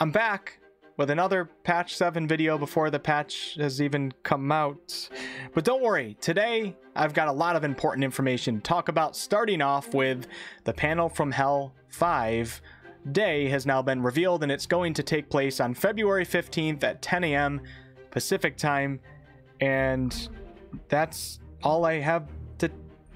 I'm back with another patch 7 video before the patch has even come out. But don't worry, today I've got a lot of important information to talk about, starting off with the panel from Hell 5 day has now been revealed and it's going to take place on February 15th at 10 a.m. Pacific time. And that's all I have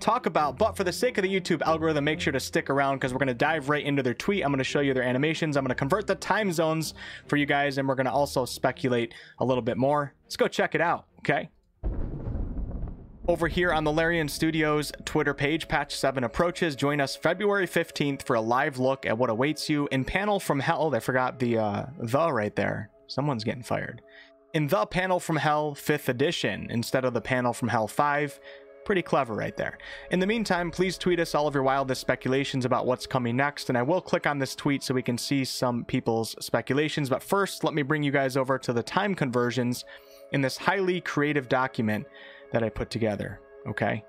talk about. But for the sake of the YouTube algorithm, make sure to stick around because we're going to dive right into their tweet. I'm going to show you their animations. I'm going to convert the time zones for you guys, and we're going to also speculate a little bit more. Let's go check it out, okay? Over here on the Larian Studios Twitter page, Patch 7 approaches. Join us February 15th for a live look at what awaits you in Panel from Hell. I forgot the uh, the right there. Someone's getting fired. In the Panel from Hell 5th edition instead of the Panel from Hell 5. Pretty clever right there. In the meantime, please tweet us all of your wildest speculations about what's coming next, and I will click on this tweet so we can see some people's speculations. But first, let me bring you guys over to the time conversions in this highly creative document that I put together. Okay.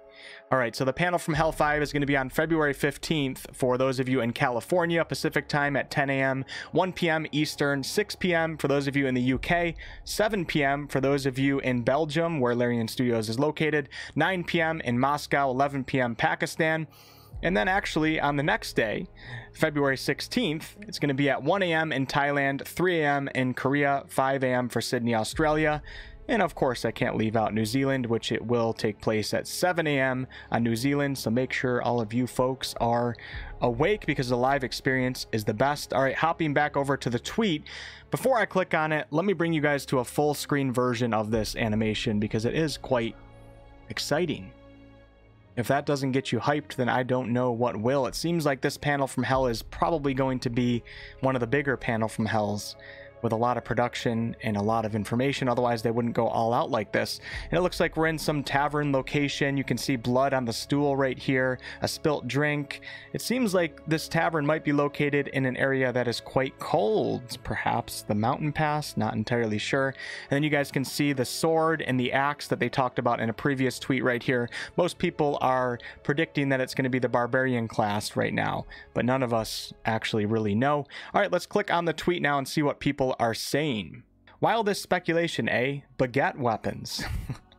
All right, so the panel from Hell 5 is going to be on February 15th for those of you in California, Pacific time at 10 a.m., 1 p.m. Eastern, 6 p.m. for those of you in the UK, 7 p.m. for those of you in Belgium, where Larian Studios is located, 9 p.m. in Moscow, 11 p.m. Pakistan. And then actually on the next day, February 16th, it's going to be at 1 a.m. in Thailand, 3 a.m. in Korea, 5 a.m. for Sydney, Australia, and of course, I can't leave out New Zealand, which it will take place at 7 a.m. on New Zealand. So make sure all of you folks are awake because the live experience is the best. All right, hopping back over to the tweet. Before I click on it, let me bring you guys to a full screen version of this animation because it is quite exciting. If that doesn't get you hyped, then I don't know what will. It seems like this panel from hell is probably going to be one of the bigger panel from hells with a lot of production and a lot of information. Otherwise, they wouldn't go all out like this. And it looks like we're in some tavern location. You can see blood on the stool right here, a spilt drink. It seems like this tavern might be located in an area that is quite cold. Perhaps the mountain pass, not entirely sure. And then you guys can see the sword and the axe that they talked about in a previous tweet right here. Most people are predicting that it's going to be the barbarian class right now, but none of us actually really know. All right, let's click on the tweet now and see what people are saying. While this speculation, eh? Baguette weapons.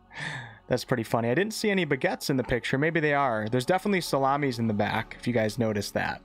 That's pretty funny. I didn't see any baguettes in the picture. Maybe they are. There's definitely salamis in the back, if you guys noticed that.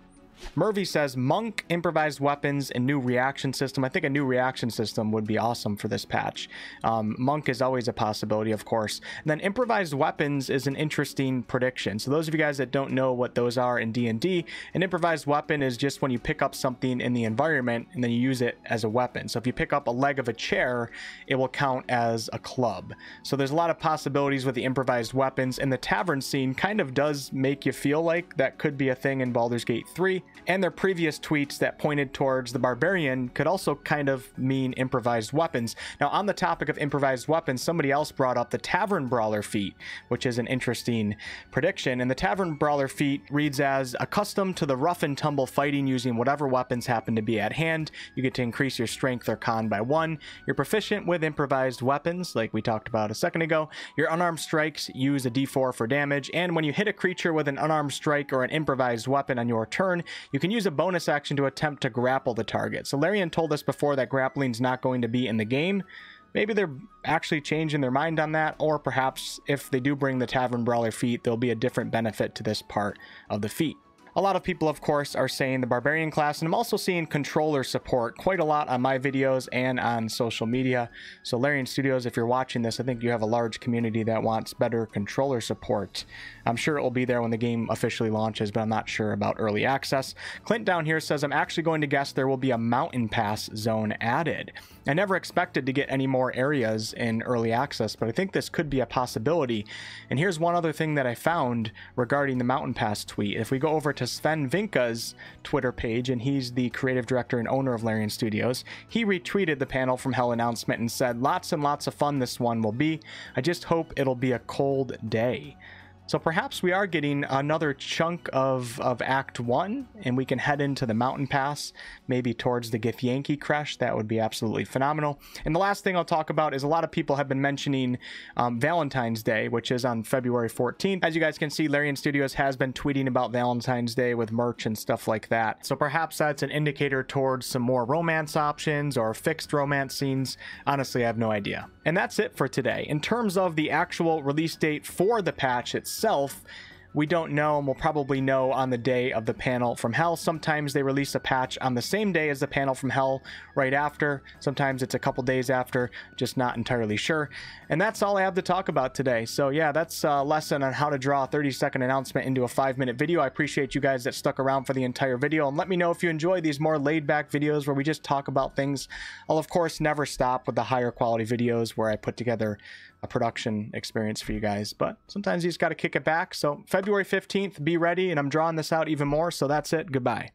Murphy says monk improvised weapons and new reaction system. I think a new reaction system would be awesome for this patch. Um, monk is always a possibility, of course. And then improvised weapons is an interesting prediction. So those of you guys that don't know what those are in D&D, an improvised weapon is just when you pick up something in the environment and then you use it as a weapon. So if you pick up a leg of a chair, it will count as a club. So there's a lot of possibilities with the improvised weapons and the tavern scene kind of does make you feel like that could be a thing in Baldur's Gate 3 and their previous tweets that pointed towards the barbarian could also kind of mean improvised weapons. Now, on the topic of improvised weapons, somebody else brought up the Tavern Brawler feat, which is an interesting prediction. And the Tavern Brawler feat reads as accustomed to the rough and tumble fighting using whatever weapons happen to be at hand. You get to increase your strength or con by one. You're proficient with improvised weapons, like we talked about a second ago. Your unarmed strikes use a d4 for damage, and when you hit a creature with an unarmed strike or an improvised weapon on your turn, you can use a bonus action to attempt to grapple the target. So Larian told us before that grappling's not going to be in the game. Maybe they're actually changing their mind on that, or perhaps if they do bring the Tavern Brawler feat, there'll be a different benefit to this part of the feat. A lot of people, of course, are saying the Barbarian class, and I'm also seeing controller support quite a lot on my videos and on social media. So Larian Studios, if you're watching this, I think you have a large community that wants better controller support. I'm sure it will be there when the game officially launches, but I'm not sure about early access. Clint down here says, I'm actually going to guess there will be a mountain pass zone added. I never expected to get any more areas in early access, but I think this could be a possibility. And here's one other thing that I found regarding the mountain pass tweet. If we go over to Swen Vincke's Twitter page, and he's the creative director and owner of Larian Studios, he retweeted the panel from Hell announcement and said, Lots and lots of fun this one will be. I just hope it'll be a cold day. So perhaps we are getting another chunk of, of Act 1, and we can head into the mountain pass, maybe towards the Githyanki Creche. That would be absolutely phenomenal. And the last thing I'll talk about is a lot of people have been mentioning um, Valentine's Day, which is on February 14th. As you guys can see, Larian Studios has been tweeting about Valentine's Day with merch and stuff like that. So perhaps that's an indicator towards some more romance options or fixed romance scenes. Honestly, I have no idea. And that's it for today. In terms of the actual release date for the patch itself, itself, we don't know and we'll probably know on the day of the panel from hell. Sometimes they release a patch on the same day as the panel from hell right after. Sometimes it's a couple days after just not entirely sure. And that's all i have to talk about today. So yeah that's a lesson on how to draw a 30 second announcement into a five minute video. I appreciate you guys that stuck around for the entire video. And let me know if you enjoy these more laid back videos where we just talk about things. I'll of course never stop with the higher quality videos where i put together a production experience for you guys. But sometimes you just got to kick it back. So February 15th, be ready. And I'm drawing this out even more. So that's it. Goodbye.